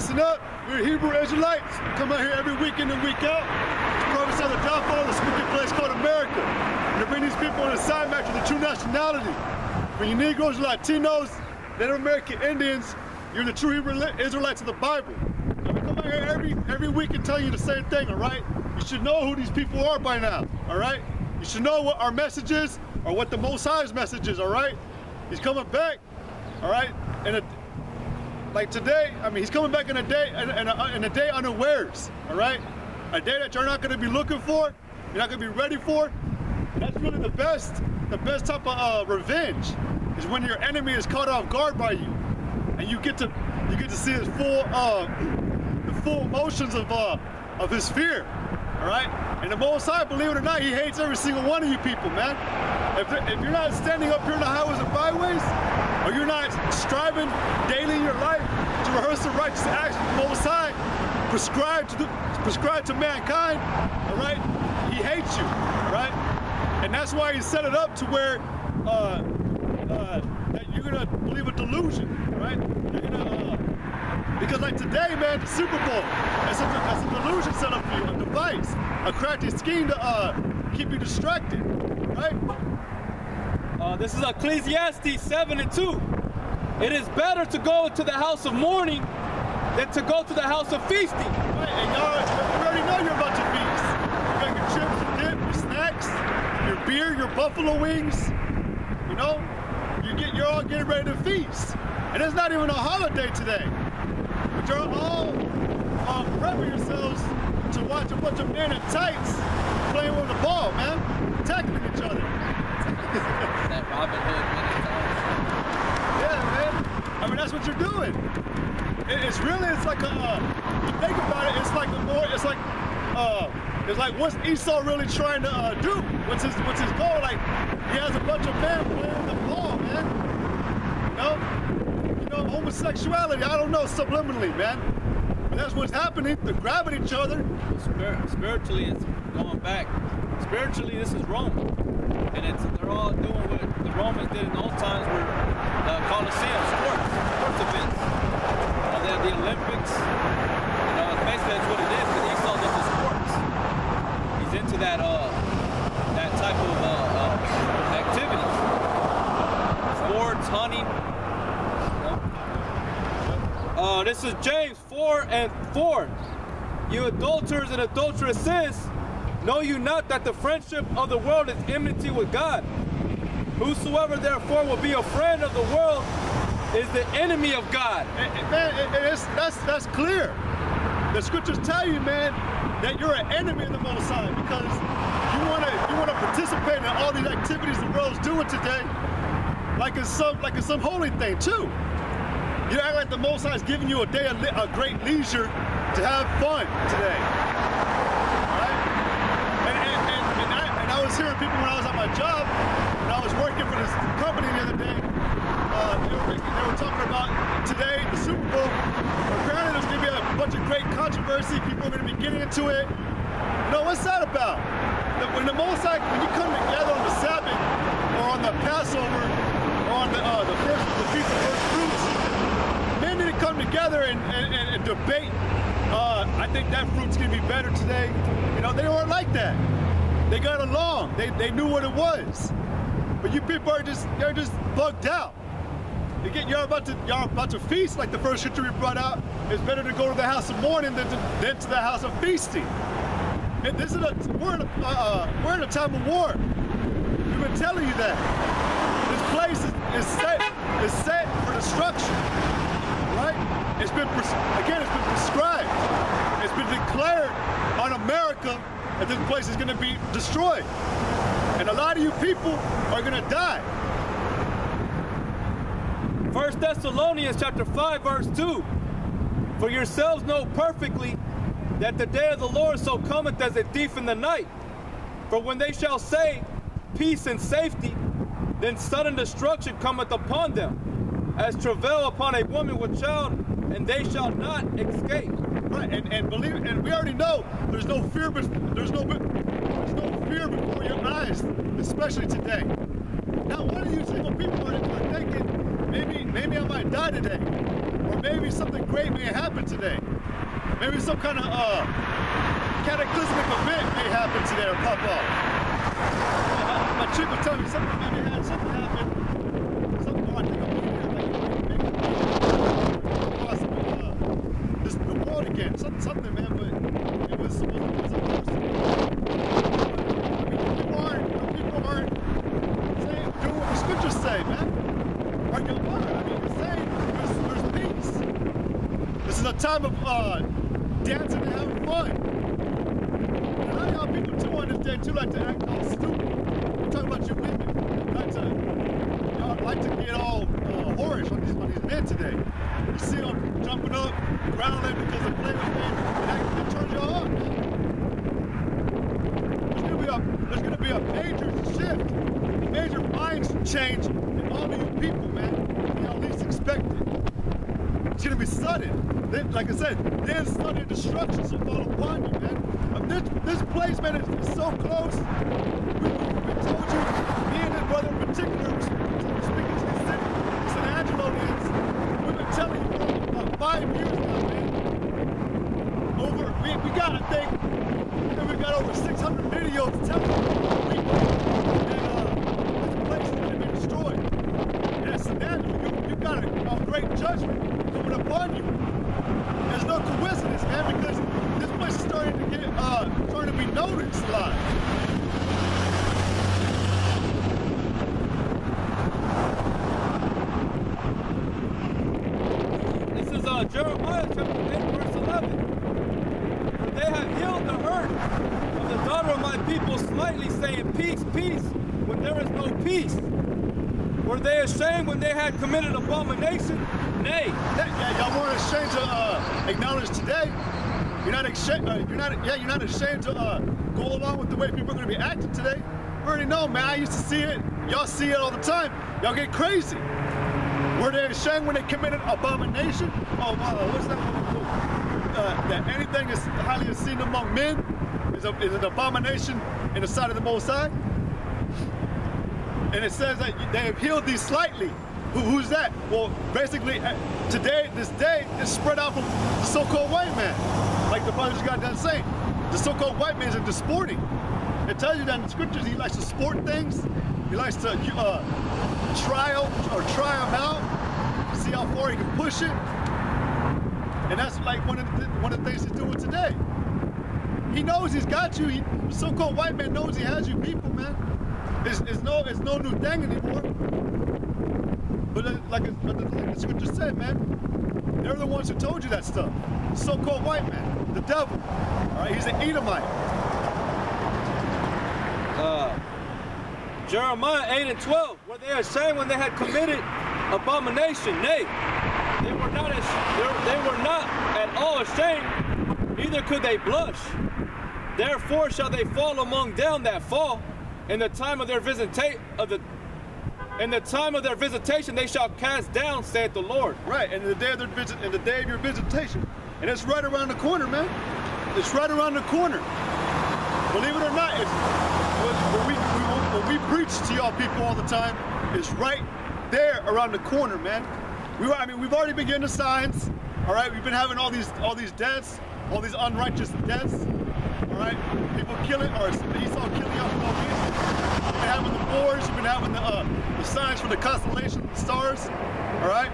Listen up. We're Hebrew Israelites. Come out here every week in and week out to prophesy the downfall of this wicked place called America. And to bring these people on the side match to the true nationality. When you Negroes, Latinos, Native American Indians, you're the true Hebrew Israelites of the Bible. And we come out here every every week and tell you the same thing, all right? You should know who these people are by now, all right? You should know what our message is or what the Most High's message is, all right? He's coming back, all right? And a, like today, I mean, he's coming back in a day, in, a, a day unawares, all right? A day that you're not going to be looking for, you're not going to be ready for. That's really the best, the best type of uh, revenge is when your enemy is caught off guard by you, and you get to, you get to see his full, uh, the full emotions of, uh, of his fear, all right? And the Most High, believe it or not, he hates every single one of you people, man. If, if you're not standing up here in the highways and byways, or you're not striving daily in your life to rehearse the righteous acts of the Most High, prescribed to, the, prescribed to mankind, all right? He hates you, right? And that's why he set it up to where uh, uh, that you're gonna believe a delusion, right? You're gonna, uh, because like today, man, the Super Bowl, that's a, that's a delusion set up for you, a device, a crafty scheme to uh, keep you distracted, right? Uh, this is Ecclesiastes 7 and 2. It is better to go to the house of mourning than to go to the house of feasting. Right, and y'all, you already know you're about to feast. You got your chips, your dip, your snacks, your beer, your buffalo wings. You know, you get, you're all getting ready to feast. And it's not even a holiday today. But you're all um, prepping yourselves to watch a bunch of men in tights playing with the ball, man. Tackling each other. that Robin Hood many times. Yeah, man. I mean, that's what you're doing. It, it's really, it's like a, uh, you think about it, it's like a more, it's like, uh, it's like what's Esau really trying to uh, do? What's his, what's his goal? Like, he has a bunch of men playing the ball, man. You know? You know, homosexuality, I don't know, subliminally, man. But that's what's happening. They're grabbing each other. Spir- spiritually, it's going back. Spiritually, this is Rome. And it's they're all doing what the Romans did in those times were uh, Colosseum sports, sports events. You know, they had the Olympics. You know, basically that's what it is. But Esau's into sports. He's into that uh that type of uh, uh activity. Sports, hunting. Uh, this is James 4 and 4. You adulterers and adulteresses, know you not that the friendship of the world is enmity with God? Whosoever therefore will be a friend of the world is the enemy of God. Man, it- that's, that's clear. The scriptures tell you, man, that you're an enemy of the Most High because you want to you want to participate in all these activities the world's doing today, like it's some like it's some holy thing too. You act like the Most High is giving you a day of a great leisure to have fun today. And, I, I was hearing people when I was at my job, and I was working for this company the other day. Uh, they, were, they were talking about today, the Super Bowl. Apparently, there's going to be a bunch of great controversy. People are going to be getting into it. No, what's that about? When the Most when you come together on the Sabbath or on the Passover or on the uh, the first the feast of first fruits, men need to come together and, and, and, and debate. Uh, I think that fruit's gonna be better today. You know, they weren't like that. They got along. They, they knew what it was. But you people are just they're just bugged out. You get you're about to you're about to feast like the first scripture we brought out. It's better to go to the house of mourning than to, than to the house of feasting. And this is a we're in a, uh, uh, we're in a time of war. We've been telling you that. This place is, is set is set for destruction. Right? It's been again. It's been prescribed. It's been declared on America that this place is going to be destroyed, and a lot of you people are going to die. First Thessalonians chapter 5, verse 2. For yourselves know perfectly that the day of the Lord so cometh as a thief in the night. For when they shall say peace and safety, then sudden destruction cometh upon them, as travail upon a woman with child, and they shall not escape. Right, and, and believe and we already know there's no fear but there's no there's no fear before your eyes, especially today. Now one of you single people are thinking, maybe maybe I might die today. Or maybe something great may happen today. Maybe some kind of uh, cataclysmic event may happen today or pop off. My, chick was telling me something maybe had something happen. Something oh, I think I'm maybe, maybe possibly uh, this the world again. Something, something, man. But it was supposed to be something. I mean, people aren't people aren't saying doing what the scriptures say, man. Are you lying? I mean, you're saying there's, there's peace. This is a time of uh, dancing and having fun. And a lot of people too day too like to act all stupid. I'm talking about you women. Like to, like to get all uh, whorish on these, on these men today. You see them jumping up, growling because they're playing with men, and that, that turns y'all on. There's gonna be a there's gonna be a major shift, a major mind change in all of you people, man. Y'all least expect it. It's sudden. Then, like I said, then sudden destruction shall fall upon you, man. This, this place, man, is so close. We, we told you, me and this brother in particular, was was speaking to the city, San Angelonians. We've been telling you for about five years now, man. Over, we, we got, I think, I think we got over 600 videos telling you that uh, this place is going to be destroyed. And San Angelo, you, you got a, a great judgment coming upon you. There's no coincidence, man, because this place is starting to get, uh, starting to be noticed a lot. This is uh, Jeremiah chapter 8, verse 11. For they have healed the hurt of the daughter of my people slightly, saying, Peace, peace, when there is no peace. Were they ashamed when they had committed abomination? Nay. Yeah, y'all weren't ashamed to uh, acknowledge today. You're not ashamed. Uh, you're not. Yeah, you're not ashamed to uh, go along with the way people are going to be acting today. We already know, man. I used to see it. Y'all see it all the time. Y'all get crazy. Were they ashamed when they committed abomination? Oh, uh, what's that one? Uh, that anything is highly esteemed among men is, a, is an abomination in the sight of the Most High. And it says that they have healed thee slightly. Who, who's that? Well, basically, uh, today, this day, is spread out from the so-called white man. Like the brothers got done saying. The so-called white man is into sporting. It tells you that in the scriptures he likes to sport things. He likes to uh, try out or try them out, see how far he can push it. And that's like one of the, one of the things he's doing today. He knows he's got you. He, so-called white man knows he has you people, man. It's, it's no it's no new thing anymore. But uh, like, it- but the- like the scripture said, man, they're the ones who told you that stuff. So-called white man, the devil. All right, he's an Edomite. Uh, Jeremiah 8 and 12. Were they are saying when they had committed abomination? Nay. They were not as, they, were not at all ashamed, neither could they blush. Therefore shall they fall among them that fall. In the time of their visitation of the in the time of their visitation they shall cast down, saith the Lord. Right, and the day of their visit, and the day of your visitation, and it's right around the corner, man. It's right around the corner. Believe it or not, it's, when, to y'all people all the time, is right there around the corner, man. We, I mean, we've already been getting the signs. All right, we've been having all these, all these deaths, all these unrighteous deaths. All right, people killing, or Esau killing reason. You've been having the wars. You've been having the, uh, the signs for the constellation, the stars. All right,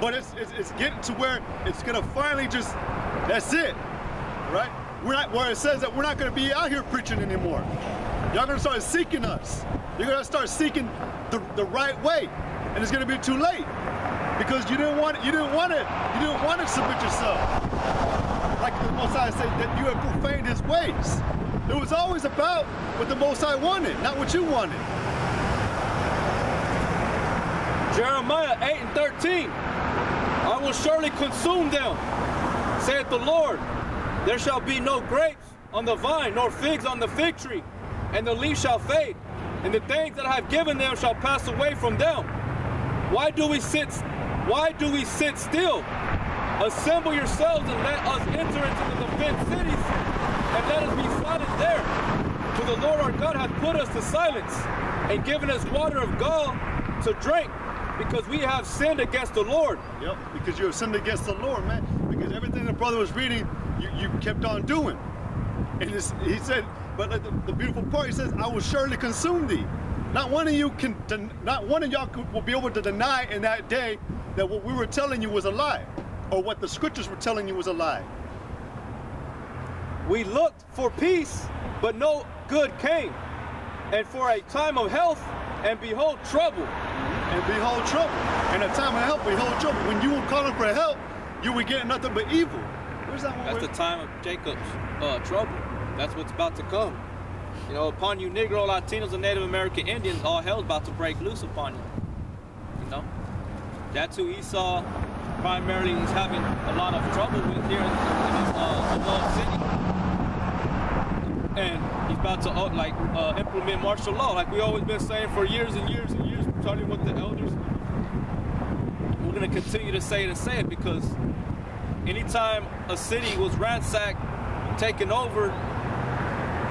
but it's, it's it's getting to where it's gonna finally just that's it. All right, we're not where it says that we're not gonna be out here preaching anymore. Y'all gonna start seeking us. You're gonna start seeking the, the right way, and it's gonna be too late because you didn't want it. You didn't want it. You didn't want to submit yourself. Like the Most High said that you have profaned His ways. It was always about what the Most High wanted, not what you wanted. Jeremiah 8 and 13. I will surely consume them, saith the Lord. There shall be no grapes on the vine, nor figs on the fig tree, and the leaf shall fade, and the things that I have given them shall pass away from them. Why do we sit why do we sit still? Assemble yourselves and let us enter into the fenced cities, and let us be silent there. For the Lord our God hath put us to silence, and given us water of gall to drink. Because we have sinned against the Lord. Yep, because you have sinned against the Lord, man. Because everything the brother was reading, you, you kept on doing. And it's, he said, but the, the beautiful part, he says, I will surely consume thee. Not one of you can, den- not one of y'all could, will be able to deny in that day that what we were telling you was a lie, or what the scriptures were telling you was a lie. We looked for peace, but no good came. And for a time of health, and behold, trouble. And behold trouble. In a time of help, behold trouble. When you were calling for help, you were getting nothing but evil. Where's that one? That's the time of Jacob's uh, trouble. That's what's about to come. You know, upon you Negro, Latinos, and Native American Indians, all hell's about to break loose upon you. You know? That's who Esau primarily is having a lot of trouble with here in, in his uh, city. And he's about to uh, like uh, implement martial law, like we've always been saying for years and years and years, starting with the elders. We're gonna continue to say it and say it because anytime a city was ransacked, taken over,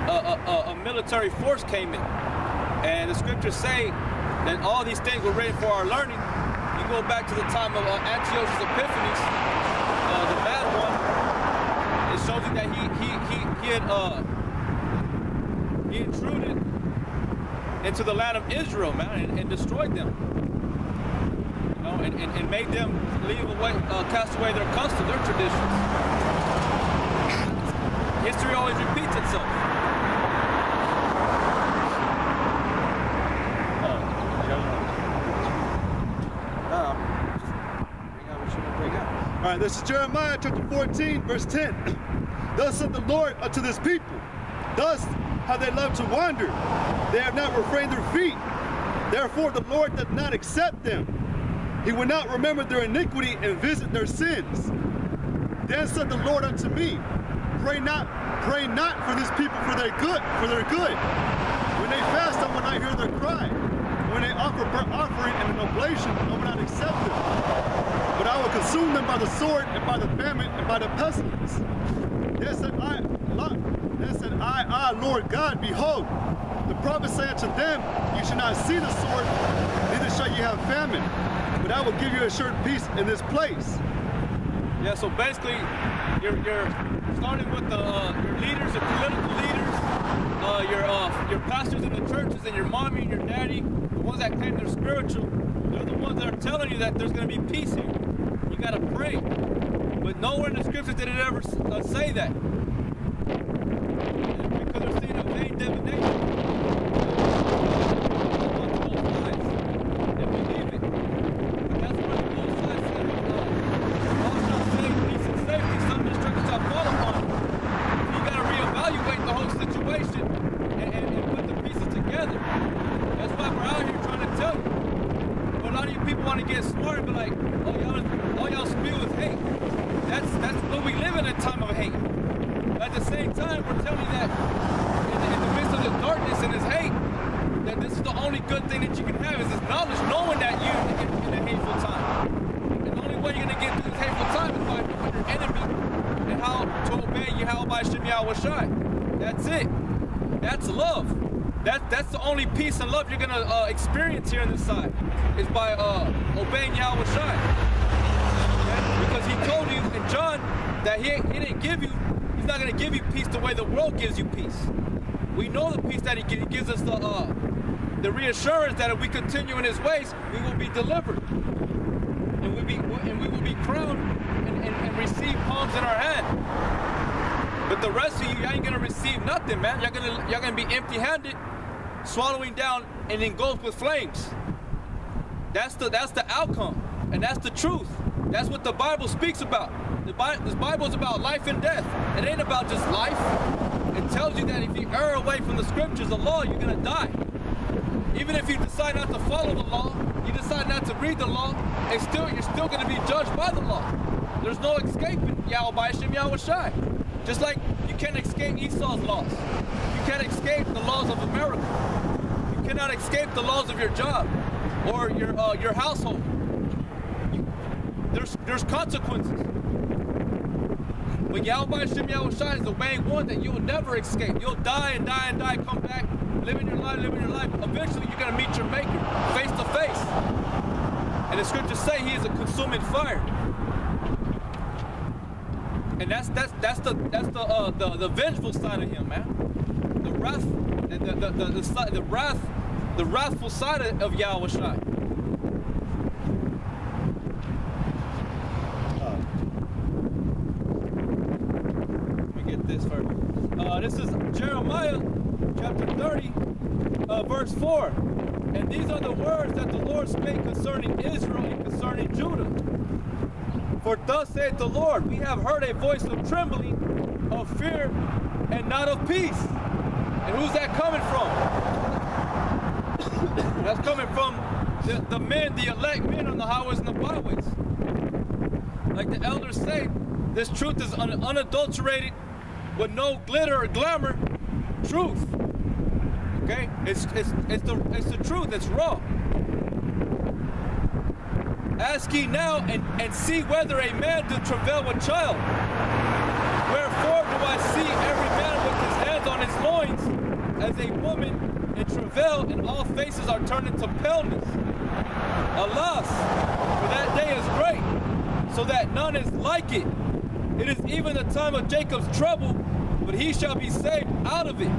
a, a, a, military force came in. And the scriptures say that all these things were written for our learning. You go back to the time of uh, Antiochus Epiphanes, uh, the bad one. It shows you that he he he, he had uh, he intruded into the land of Israel, man, and, and destroyed them. You know, and, and, and made them leave away, uh, cast away their customs, their traditions. History always repeats itself. Nah, just bring out what you want to bring out. All right, this is Jeremiah chapter 14, verse 10. Thus said the Lord unto this people, Thus have they loved to wander. They have not refrained their feet. Therefore the Lord doth not accept them. He will not remember their iniquity and visit their sins. Then said the Lord unto me, Pray not, pray not for this people for their good, for their good. When they fast, I will not hear their cry. When they offer burnt offering and an oblation, I will not accept them. Consume them by the sword and by the famine and by the pestilence. Then said I, then said I, I, Lord God, behold, the prophet said unto them, You shall not see the sword, neither shall you have famine. But I will give you a sure peace in this place. Yeah, so basically, you're, you're starting with the, uh, your leaders, your political leaders, uh, your uh, your pastors in the churches, and your mommy and your daddy, the ones that claim they're spiritual. They're the ones that are telling you that there's going to be peace here. Got to pray. But nowhere in the scriptures did it ever uh, say that. Because they're saying a vain divination. They believe it. But that's why the Most High said, uh, all shall say peace and safety, some destruction shall fall upon you. You got to reevaluate the whole situation and, and, and put the pieces together. That's why we're out here trying to tell you. But a lot of you people want to get smart and be like, oh y'all, all y'all spew is hate. That's that's what we live in a time of hate. At the same time, we're telling you that in the, in the midst of the darkness and this hate, that this is the only good thing that you can have is this knowledge, knowing that you in, in a hateful time. And the only way you're gonna get through this hateful time is by knowing your enemy and how to obey Yahweh Shem Yahweh Shai. That's it. That's love. That, that's the only peace and love you're gonna uh, experience here on this side is by uh, obeying Yahweh Shai. Okay? Because he told you in John that he, he didn't give you, he's not gonna give you peace the way the world gives you peace. We know the peace that he, gi- he gives us the uh, the reassurance that if we continue in his ways, we will be delivered. And we be and we will be crowned and, and, and receive palms in our hand. But the rest of you, y'all ain't gonna receive nothing, man. Y'all gonna y'all gonna be empty-handed, swallowing down and engulfed with flames. That's the that's the outcome, and that's the truth. That's what the Bible speaks about. The Bible, this is about life and death. It ain't about just life. It tells you that if you err away from the scriptures, the law, you're gonna die. Even if you decide not to follow the law, you decide not to read the law, it's still you're still gonna be judged by the law. There's no escaping Yahweh Shem Yahweh Shai. Just like you can't escape Esau's laws. You can't escape the laws of America. You cannot escape the laws of your job or your uh, your household. You- there's there's consequences. But Yahweh Shem Yahweh is the main one that you'll never escape. You'll die and die and die, come back, living your life, living your life. Eventually, you're gonna meet your Maker face to face. And the scriptures say he is a consuming fire. And that's that's that's the that's the uh, the, the vengeful side of him, man. The wrath, the the the, the, the, the wrath, the wrathful side of, Shai. Let me get this first. Uh, this is Jeremiah chapter 30, uh, verse 4. And these are the words that the Lord spake concerning Israel and concerning Judah. For thus saith the Lord, we have heard a voice of trembling, of fear, and not of peace. And who's that coming from? That's coming from the, the men, the elect men on the highways and the byways. Like the elders say, this truth is un- unadulterated with no glitter or glamour. Truth. Okay? It's, it's, it's, the, it's the truth, it's raw. Ask ye now and, and see whether a man do travail with child. Wherefore do I see every man with his hands on his loins as a woman travail, and all faces are turned into paleness. Alas, for that day is great, so that none is like it. It is even the time of Jacob's trouble, but he shall be saved out of it.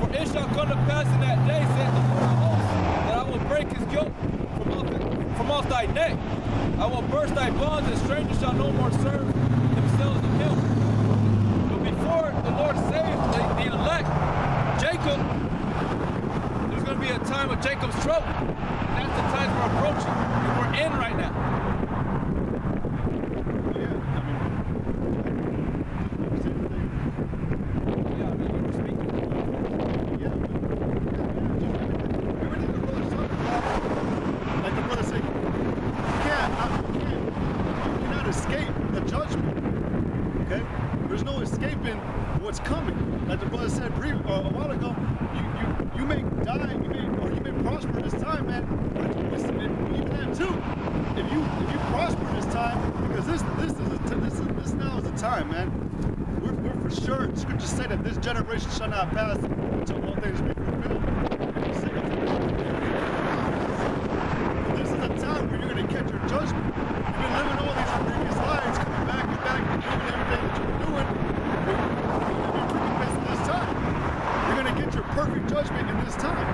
For it shall come to pass in that day, saith the Lord of hosts, that I will break his yoke from off, from off thy neck. I will burst thy bonds, and strangers shall no more serve themselves of him. But before the Lord saves the, the elect, Jacob, there's going to be a time of Jacob's trouble. That's the time we're approaching, we're in right now. Yeah, I mean, same thing. Yeah, I mean, you were speaking. Yeah, but- yeah, everything the brother's talking about, like the brother said, you can't, uh, you can't, you cannot escape the judgment. Okay, there's no escaping what's coming. Like the brother said brief, uh, a while ago, you you you may die, you may or you may prosper this time, man. But if- listen, if- even that too. If you if you prosper this time, because this this is a t- this is this now is the time, man. We're, we're for sure. The scriptures say that this generation shall not pass until all things be fulfilled. And he said, This is a time where you're going to catch your judgment. You've been living all these previous lives, coming back and back and doing everything that you were doing. But You're going to be recompensed in this time. You're going to get your perfect judgment in this time.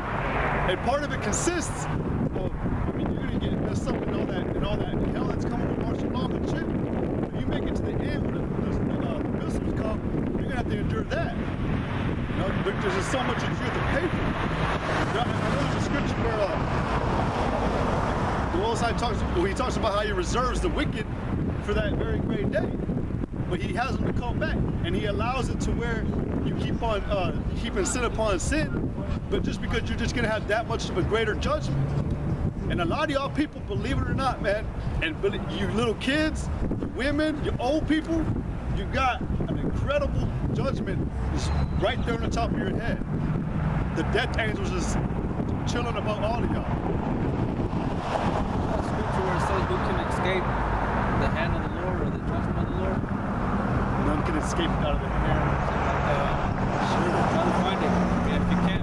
And part of it consists of, I mean, you're going to get messed up in all that, in all that hell that's coming with martial law and shit. If you make it to the end when the, the, uh, the missiles come, you're going to have to endure that. You know, there- there's just so much that you have to pay for. You know, I I know there's a scripture where uh, the Most High talks, well, he talks about how he reserves the wicked for that very great day. But he has them to come back, and he allows it to where you keep on uh, keeping sin upon sin, but just because you're just gonna have that much of a greater judgment. And a lot of y'all people, believe it or not, man, and you little kids, you women, you old people, you got an incredible judgment just right there on the top of your head. The death angels is chilling above all of y'all. That scripture where it says who can escape the hand of the Lord or the judgment of the Lord? None can escape out of the hand. Try to find it. Yeah, if you can.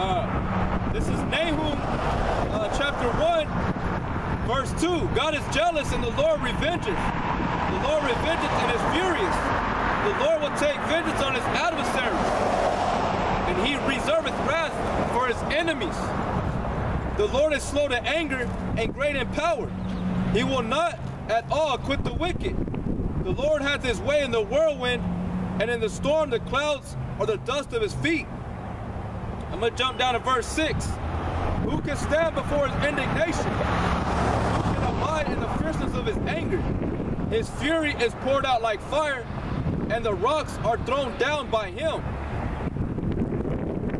Uh, this is Nahum, uh, chapter 1, verse 2. God is jealous and the Lord revengeth. The Lord revengeth and is furious. The Lord will take vengeance on his adversaries. And he reserveth wrath for his enemies. The Lord is slow to anger and great in power. He will not at all quit the wicked. The Lord hath his way in the whirlwind, and in the storm the clouds are the dust of his feet. I'm gonna jump down to verse 6. Who can stand before his indignation? Who can abide in the fierceness of his anger? His fury is poured out like fire, and the rocks are thrown down by him.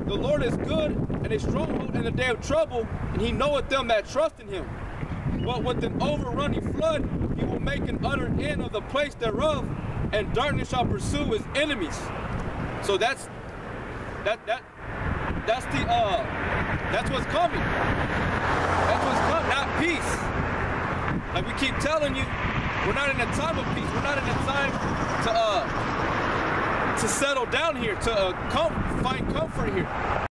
The Lord is good and a stronghold in the day of trouble, and he knoweth them that trust in him. But with an overrunning flood, he will make an utter end of the place thereof, and darkness shall pursue his enemies. So that's that that that's the uh that's what's coming. That's what's coming, not peace. Like we keep telling you, we're not in a time of peace. We're not in a time to uh to settle down here, to uh, com- find comfort here.